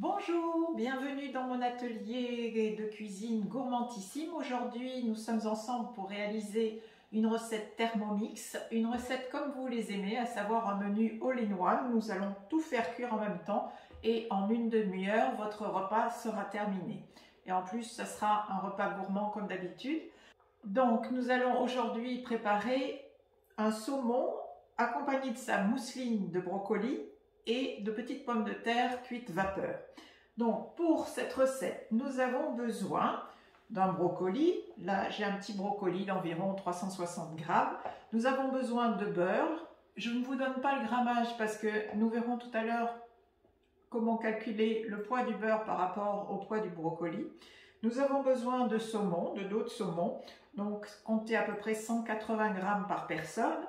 Bonjour, bienvenue dans mon atelier de cuisine gourmandissime. Aujourd'hui, nous sommes ensemble pour réaliser une recette Thermomix, une recette comme vous les aimez, à savoir un menu all-in-one. Nous allons tout faire cuire en même temps et en une demi-heure, votre repas sera terminé. Et en plus, ce sera un repas gourmand comme d'habitude. Donc, nous allons aujourd'hui préparer un saumon accompagné de sa mousseline de brocoli et de petites pommes de terre cuites vapeur. Donc pour cette recette, nous avons besoin d'un brocoli. Là, j'ai un petit brocoli d'environ 360 grammes. Nous avons besoin de beurre. Je ne vous donne pas le grammage parce que nous verrons tout à l'heure comment calculer le poids du beurre par rapport au poids du brocoli. Nous avons besoin de saumon, de dos de saumon, donc comptez à peu près 180 grammes par personne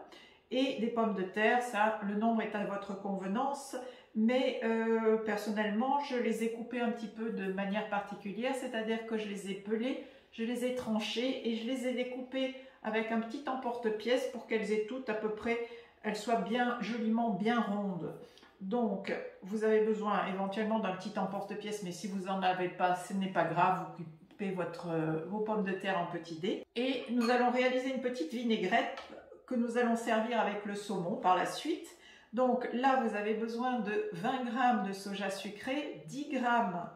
et des pommes de terre, ça, le nombre est à votre convenance, mais euh, personnellement, je les ai coupées un petit peu de manière particulière, c'est-à-dire que je les ai pelées, je les ai tranchées et je les ai découpées avec un petit emporte-pièce pour qu'elles aient toutes à peu près, elles soient bien joliment bien rondes. Donc, vous avez besoin éventuellement d'un petit emporte-pièce, mais si vous n'en avez pas, ce n'est pas grave, vous coupez votre, vos pommes de terre en petits dés. Et nous allons réaliser une petite vinaigrette que nous allons servir avec le saumon par la suite. Donc là, vous avez besoin de 20 g de soja sucré, 10 g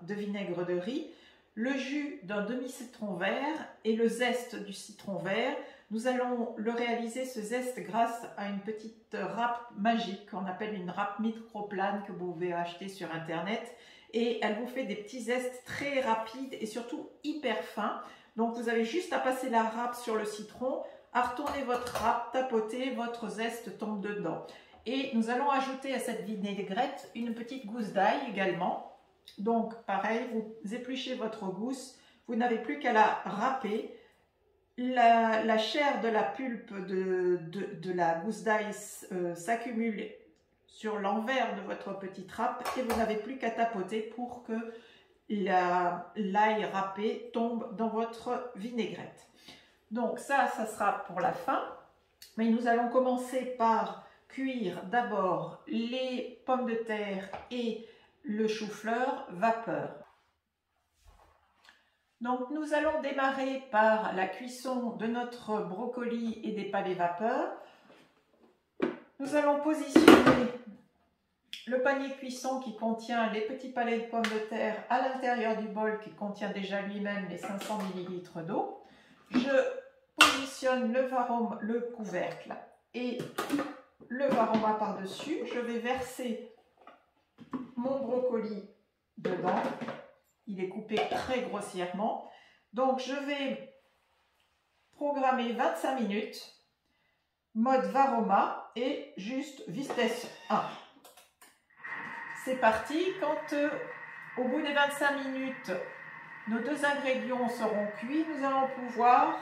de vinaigre de riz, le jus d'un demi-citron vert et le zeste du citron vert. Nous allons le réaliser, ce zeste, grâce à une petite râpe magique qu'on appelle une râpe microplane que vous pouvez acheter sur Internet. Et elle vous fait des petits zestes très rapides et surtout hyper fins. Donc vous avez juste à passer la râpe sur le citron, à votre râpe, tapoter, votre zeste tombe dedans. Et nous allons ajouter à cette vinaigrette une petite gousse d'ail également. Donc pareil, vous épluchez votre gousse, vous n'avez plus qu'à la râper. La, chair de la pulpe de, de, la gousse d'ail euh, s'accumule sur l'envers de votre petite râpe et vous n'avez plus qu'à tapoter pour que l'ail râpé tombe dans votre vinaigrette. Donc ça, ça sera pour la fin. Mais nous allons commencer par cuire d'abord les pommes de terre et le chou-fleur vapeur. Donc nous allons démarrer par la cuisson de notre brocoli et des pavés vapeur. Nous allons positionner le panier cuisson qui contient les petits palets de pommes de terre à l'intérieur du bol qui contient déjà lui-même les 500 ml d'eau. Le varoma, le couvercle et le varoma par-dessus. Je vais verser mon brocoli dedans. Il est coupé très grossièrement. Donc je vais programmer 25 minutes, mode varoma et juste vitesse 1. C'est parti. Quand euh, au bout des 25 minutes, nos deux ingrédients seront cuits, nous allons pouvoir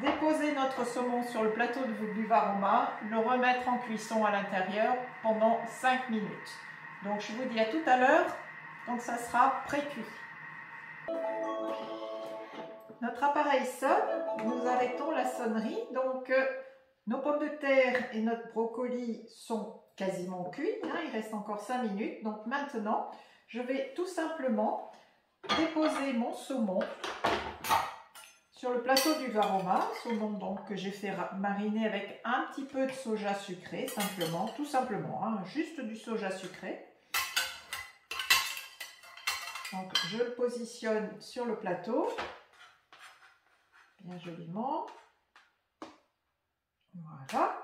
Déposer notre saumon sur le plateau du varoma, le remettre en cuisson à l'intérieur pendant 5 minutes. Donc je vous dis à tout à l'heure, donc ça sera pré-cuit. Notre appareil sonne, nous arrêtons la sonnerie. Donc euh, nos pommes de terre et notre brocoli sont quasiment cuits, hein. il reste encore 5 minutes. Donc maintenant, je vais tout simplement déposer mon saumon sur le plateau du varoma, saumon donc que j'ai fait mariner avec un petit peu de soja sucré, simplement, tout simplement, hein, juste du soja sucré. Donc je le positionne sur le plateau, bien joliment. Voilà.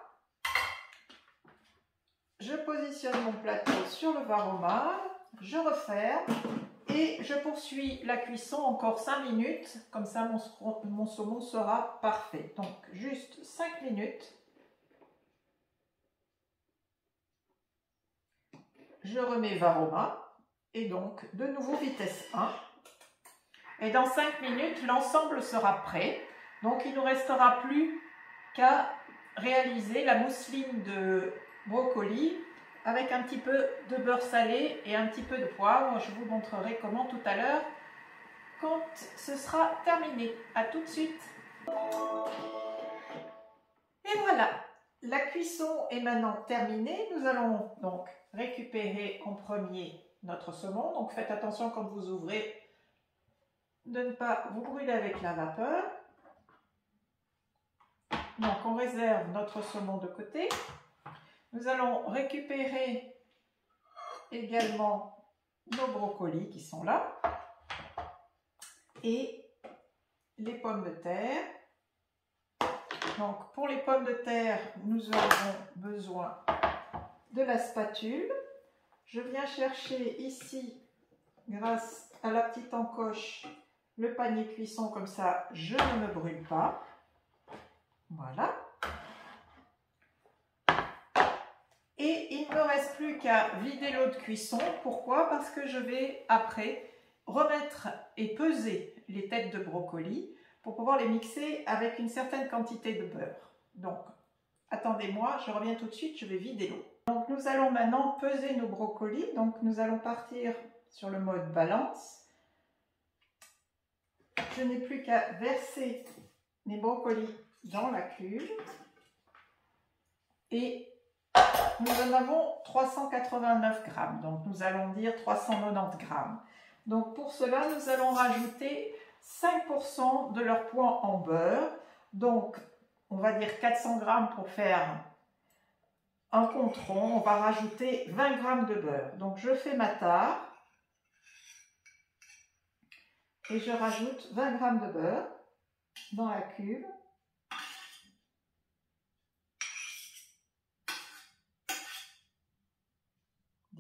Je positionne mon plateau sur le varoma, je referme et je poursuis la cuisson encore 5 minutes, comme ça mon, saumon sera parfait. Donc juste 5 minutes. Je remets Varoma et donc de nouveau vitesse 1. Et dans 5 minutes, l'ensemble sera prêt. Donc il ne nous restera plus qu'à réaliser la mousseline de brocoli avec un petit peu de beurre salé et un petit peu de poivre. Je vous montrerai comment tout à l'heure quand ce sera terminé. A tout de suite. Et voilà, la cuisson est maintenant terminée. Nous allons donc récupérer en premier notre saumon. Donc faites attention quand vous ouvrez de ne pas vous brûler avec la vapeur. Donc on réserve notre saumon de côté. Nous allons récupérer également nos brocolis qui sont là et les pommes de terre. Donc pour les pommes de terre, nous aurons besoin de la spatule. Je viens chercher ici, grâce à la petite encoche, le panier cuisson, comme ça je ne me brûle pas. Voilà. Et il ne me reste plus qu'à vider l'eau de cuisson. Pourquoi? Parce que je vais après remettre et peser les têtes de brocoli pour pouvoir les mixer avec une certaine quantité de beurre. Donc, attendez-moi, je reviens tout de suite, je vais vider l'eau. Donc, nous allons maintenant peser nos brocolis. Donc, nous allons partir sur le mode balance. Je n'ai plus qu'à verser mes brocolis dans la cuve nous en avons 389 grammes, donc nous allons dire 390 grammes. Donc pour cela, nous allons rajouter 5% de leur poids en beurre, donc on va dire 400 grammes pour faire un contron, on va rajouter 20 grammes de beurre. Donc je fais ma tare et je rajoute 20 grammes de beurre dans la cuve.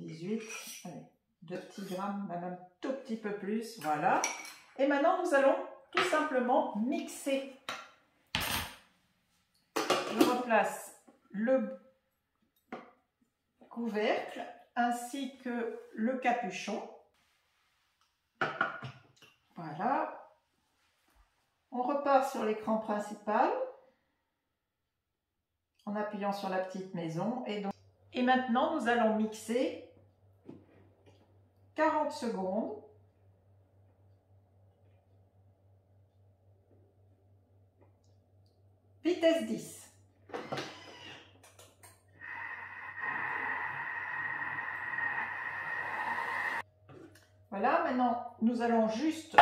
18, allez, 2 petits grammes, même un tout petit peu plus, voilà. Et maintenant, nous allons tout simplement mixer. Je replace le couvercle ainsi que le capuchon. Voilà. On repart sur l'écran principal en appuyant sur la petite maison. Et, donc, et maintenant, nous allons mixer 40 secondes. Vitesse 10. Voilà, maintenant nous allons juste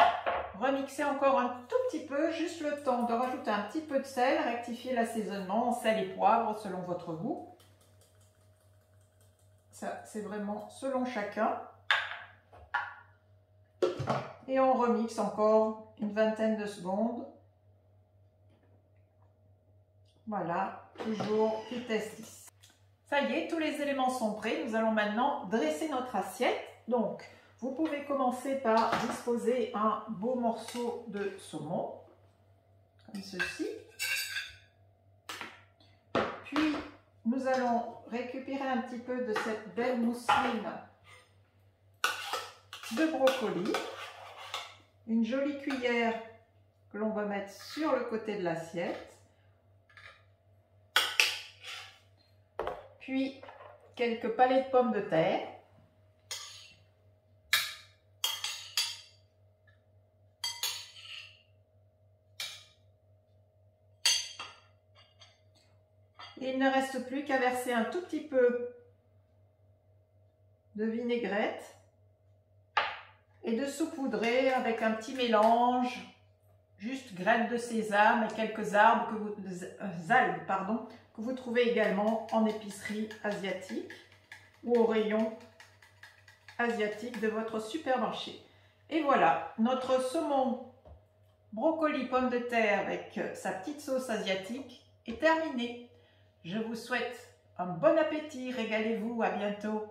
remixer encore un tout petit peu, juste le temps de rajouter un petit peu de sel, rectifier l'assaisonnement, sel et poivre selon votre goût. Ça, c'est vraiment selon chacun et on remixe encore une vingtaine de secondes. Voilà, toujours vitesse 10. Ça y est, tous les éléments sont prêts. Nous allons maintenant dresser notre assiette. Donc, vous pouvez commencer par disposer un beau morceau de saumon, comme ceci. Puis, nous allons récupérer un petit peu de cette belle mousseline de brocoli une jolie cuillère que l'on va mettre sur le côté de l'assiette. Puis quelques palets de pommes de terre. il ne reste plus qu'à verser un tout petit peu de vinaigrette et de saupoudrer avec un petit mélange, juste graines de sésame et quelques arbres que vous, euh, algues que vous trouvez également en épicerie asiatique ou au rayon asiatique de votre supermarché. Et voilà, notre saumon brocoli pomme de terre avec sa petite sauce asiatique est terminé. Je vous souhaite un bon appétit, régalez-vous, à bientôt.